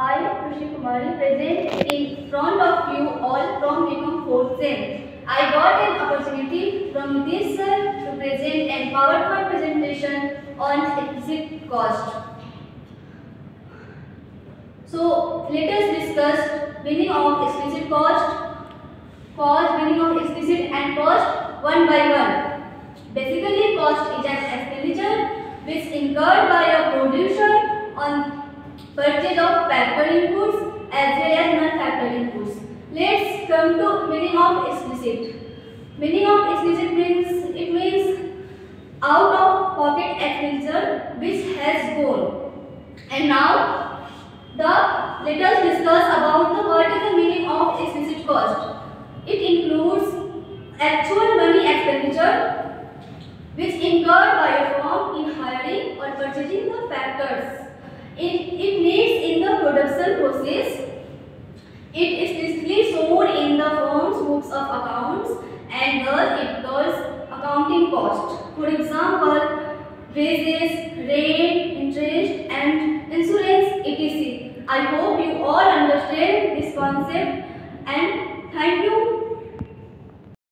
I, Khushi Kumari, present in front of you all from B.Com 4th Sem. I got an opportunity from this sir to present a PowerPoint presentation on explicit cost. So let us discuss meaning of explicit cost, cost, meaning of explicit and cost one by one. Basically, cost is an expenditure which incurred by a producer on purchase of factor inputs as well as non-factor inputs. Let's come to meaning of explicit. Meaning of explicit means it means out of pocket expenditure which has gone. And now the let us discuss about the what is the meaning of explicit cost. It includes actual money expenditure which incurred by a firm in hiring or purchasing the factors. It, it needs in the production process. It is explicitly shown in the firm's books of accounts and thus it calls accounting cost. For example, wages, rent, interest and insurance etc. I hope you all understand this concept and